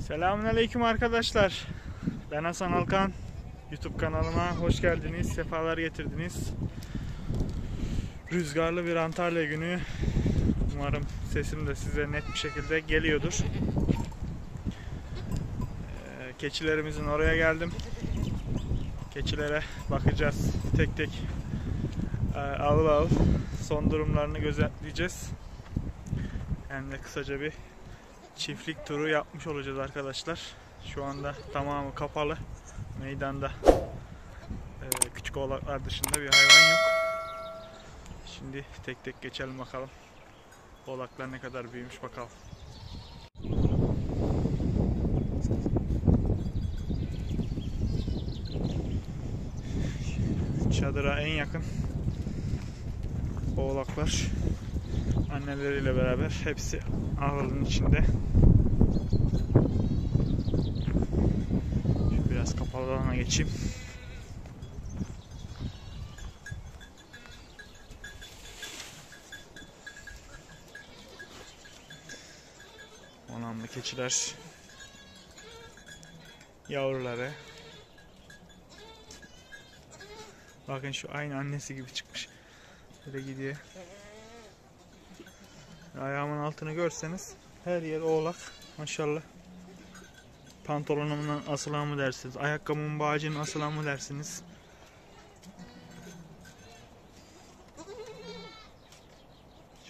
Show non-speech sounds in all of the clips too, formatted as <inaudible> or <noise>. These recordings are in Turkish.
Selamünaleyküm arkadaşlar. Ben Hasan Alkan. YouTube kanalıma hoş geldiniz. Sefalar getirdiniz. Rüzgarlı bir Antalya günü. Umarım sesim de size net bir şekilde geliyordur. Ee, Keçilerimizin oraya geldim. Keçilere bakacağız tek tek. Ee, Ağıl ağıl son durumlarını gözetleyeceğiz. Hem de kısaca bir çiftlik turu yapmış olacağız arkadaşlar. Şu anda tamamı kapalı. Meydanda e, küçük oğlaklar dışında bir hayvan yok. Şimdi tek tek geçelim bakalım. Oğlaklar ne kadar büyümüş bakalım. Çadıra en yakın oğlaklar anneleriyle beraber hepsi ahırın içinde. Şu biraz kapalı alana geçeyim. Onamlı keçiler yavruları Bakın şu aynı annesi gibi çıkmış. Böyle gidiyor. Ayağımın altını görseniz her yer oğlak. Maşallah. Pantolonumun asılan mı dersiniz? Ayakkabımın bağcının asılan mı dersiniz?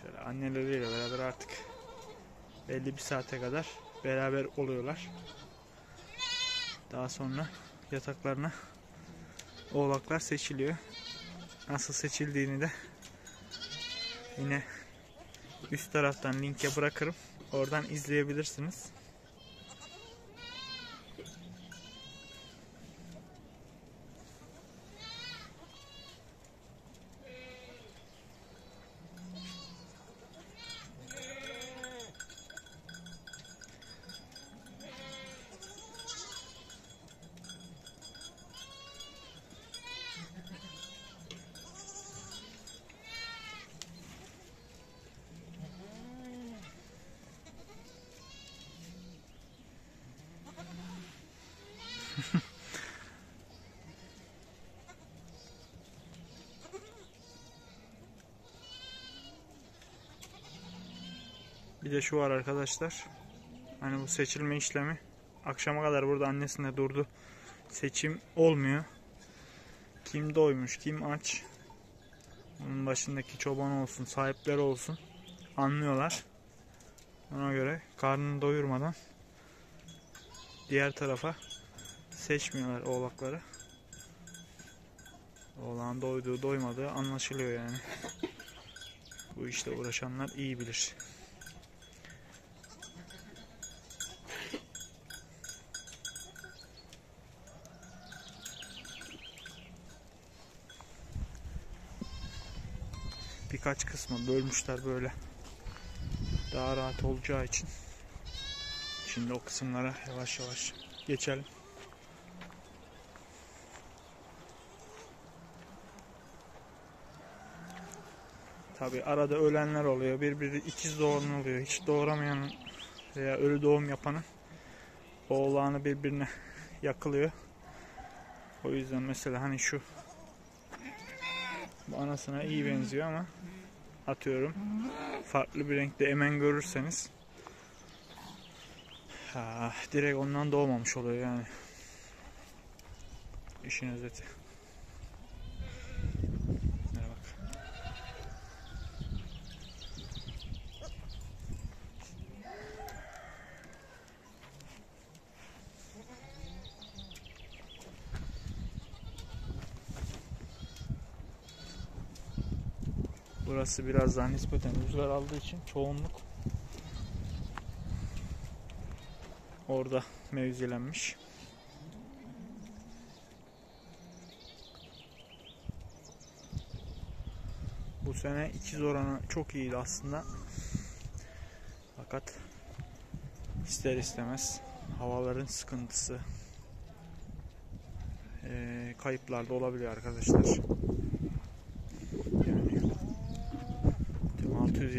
Şöyle anneleriyle beraber artık belli bir saate kadar beraber oluyorlar. Daha sonra yataklarına oğlaklar seçiliyor. Nasıl seçildiğini de yine üst taraftan linke bırakırım. Oradan izleyebilirsiniz. Bir de şu var arkadaşlar. Hani bu seçilme işlemi akşama kadar burada annesinde durdu. Seçim olmuyor. Kim doymuş, kim aç. Bunun başındaki çoban olsun, sahipleri olsun. Anlıyorlar. Ona göre karnını doyurmadan diğer tarafa seçmiyorlar oğlakları. Oğlan doyduğu doymadığı anlaşılıyor yani. Bu işle uğraşanlar iyi bilir. Birkaç kısmı bölmüşler böyle. Daha rahat olacağı için. Şimdi o kısımlara yavaş yavaş geçelim. Tabi arada ölenler oluyor. Birbiri ikiz doğuran oluyor. Hiç doğuramayan veya ölü doğum yapanın oğlanı birbirine yakılıyor. O yüzden mesela hani şu bu anasına iyi benziyor ama atıyorum farklı bir renkte emen görürseniz ha, direkt ondan doğmamış oluyor yani. İşin özeti. Burası biraz daha nispeten rüzgar aldığı için çoğunluk orada mevzilenmiş. Bu sene ikiz oranı çok iyiydi aslında. Fakat ister istemez havaların sıkıntısı eee, kayıplar da olabiliyor arkadaşlar.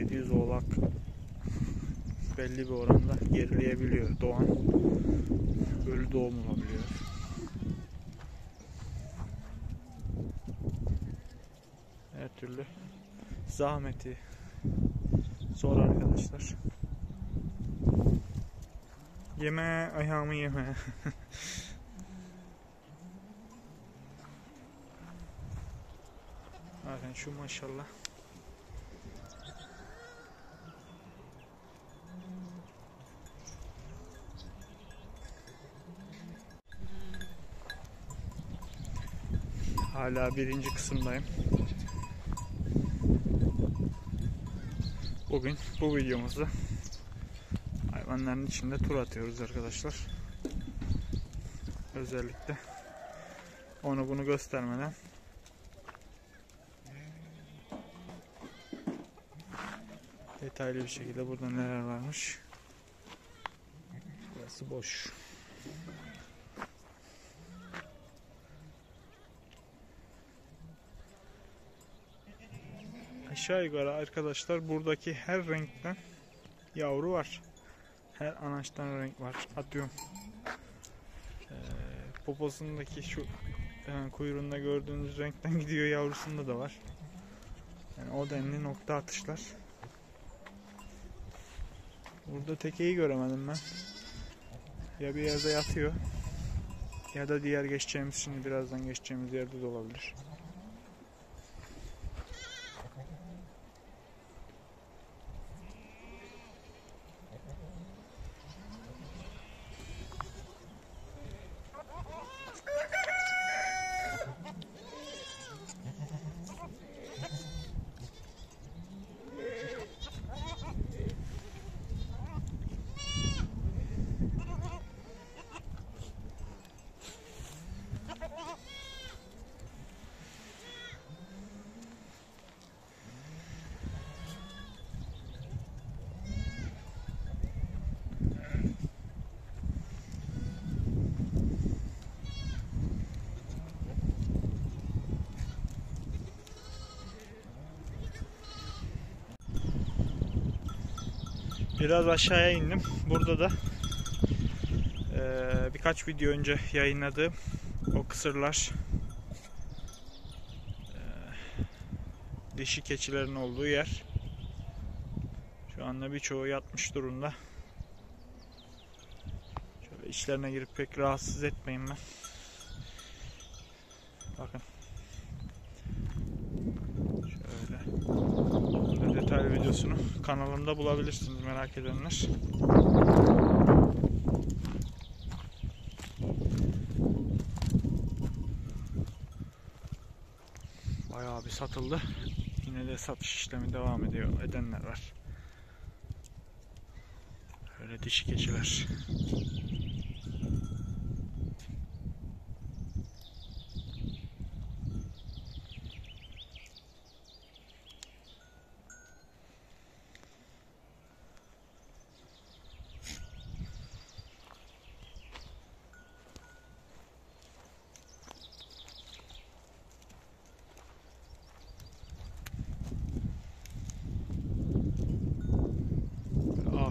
Yani 600-700 oğlak belli bir oranda gerileyebiliyor. Doğan ölü doğum olabiliyor. Her türlü zahmeti zor arkadaşlar. Yeme ayağımı yeme. <laughs> Bakın şu maşallah. Hala birinci kısımdayım. Bugün bu videomuzda hayvanların içinde tur atıyoruz arkadaşlar. Özellikle onu bunu göstermeden detaylı bir şekilde burada neler varmış. Burası boş. Aşağı yukarı arkadaşlar buradaki her renkten yavru var. Her anaçtan renk var. Atıyorum. Ee, poposundaki şu yani kuyruğunda gördüğünüz renkten <laughs> gidiyor yavrusunda da var. Yani o denli nokta atışlar. Burada tekeyi göremedim ben. Ya bir yerde yatıyor. Ya da diğer geçeceğimiz şimdi birazdan geçeceğimiz yerde de olabilir. Biraz aşağıya indim. Burada da eee, birkaç video önce yayınladığım o kısırlar eee, dişi keçilerin olduğu yer. Şu anda birçoğu yatmış durumda. Şöyle içlerine girip pek rahatsız etmeyin ben. Bakın. Şöyle. Böyle detaylı videosunu kanalımda bulabilirsiniz merak edenler. Bayağı bir satıldı. Yine de satış işlemi devam ediyor edenler var. Öyle dişi keçiler.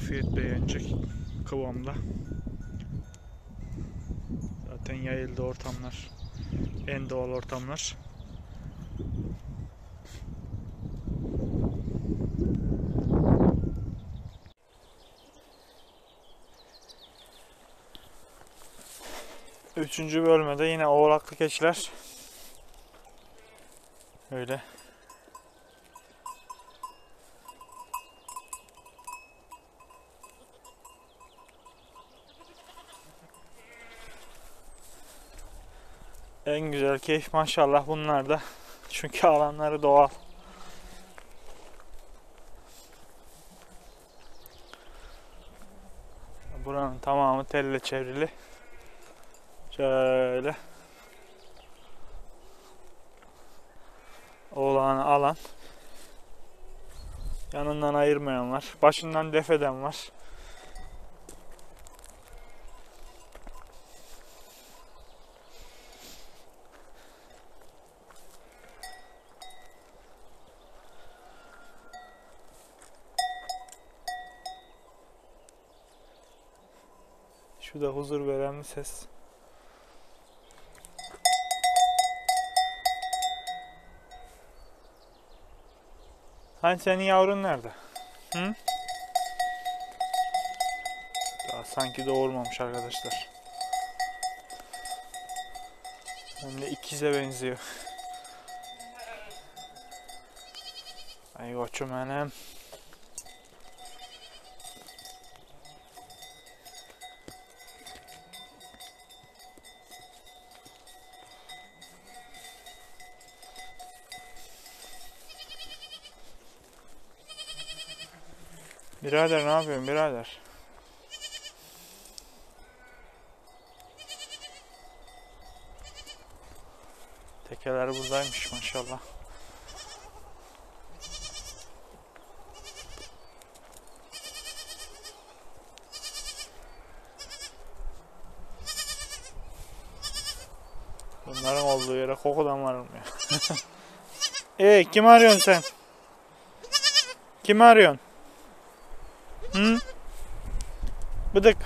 Afiyetle yenecek kıvamda. Zaten yayıldı ortamlar. En doğal ortamlar. Üçüncü bölmede yine oğlaklı keçiler. Öyle En güzel keyif maşallah bunlar da. Çünkü alanları doğal. Buranın tamamı telle çevrili. Şöyle. Oğlanı alan. Yanından ayırmayan var. Başından defeden var. Şu da huzur veren bir ses. Hani senin yavrun nerede? Hı? Daha sanki doğurmamış arkadaşlar. Hem de ikize benziyor. Ay koçum benim. Birader ne yapıyorsun birader? Tekeler buradaymış maşallah. Bunların olduğu yere kokudan varılmıyor. <laughs> Ey kim arıyorsun sen? Kimi arıyorsun? Hı? Bıdık.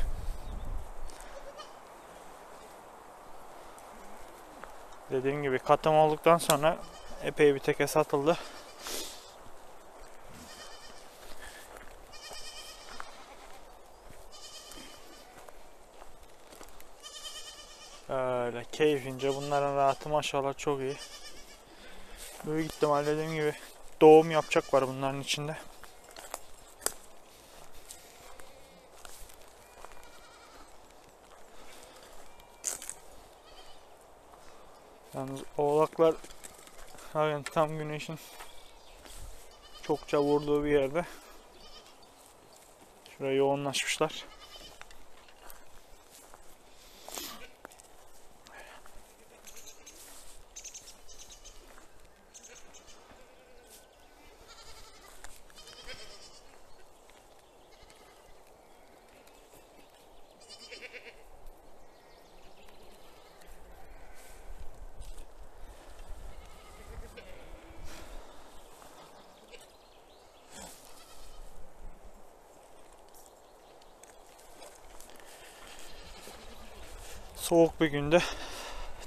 Dediğim gibi katım olduktan sonra epey bir teke satıldı. Öyle keyfince bunların rahatı maşallah çok iyi. Büyük ihtimal dediğim gibi doğum yapacak var bunların içinde. Yalnız oğlaklar halen tam güneşin çokça vurduğu bir yerde. Şuraya yoğunlaşmışlar. Soğuk bir günde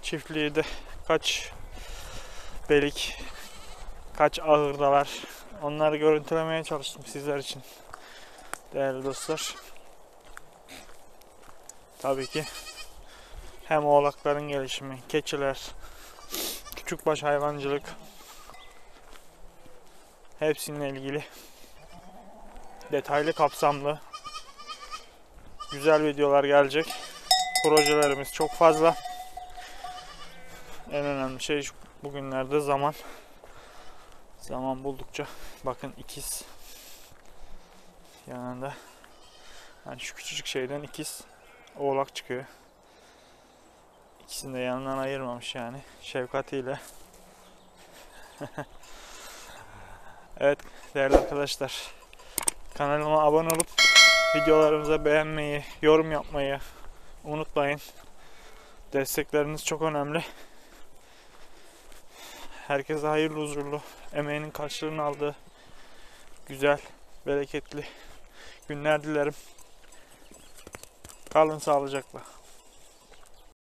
çiftliği de kaç belik, kaç ahırdalar onları görüntülemeye çalıştım sizler için değerli dostlar. Tabii ki hem oğlakların gelişimi, keçiler, küçükbaş hayvancılık hepsininle ilgili detaylı kapsamlı güzel videolar gelecek projelerimiz çok fazla. En önemli şey şu bugünlerde zaman. Zaman buldukça bakın ikiz yanında yani şu küçücük şeyden ikiz oğlak çıkıyor. İkisini de yanından ayırmamış yani şefkatiyle. <laughs> evet değerli arkadaşlar kanalıma abone olup videolarımıza beğenmeyi, yorum yapmayı, unutmayın. Destekleriniz çok önemli. Herkese hayırlı huzurlu, emeğinin karşılığını aldığı güzel, bereketli günler dilerim. Kalın sağlıcakla.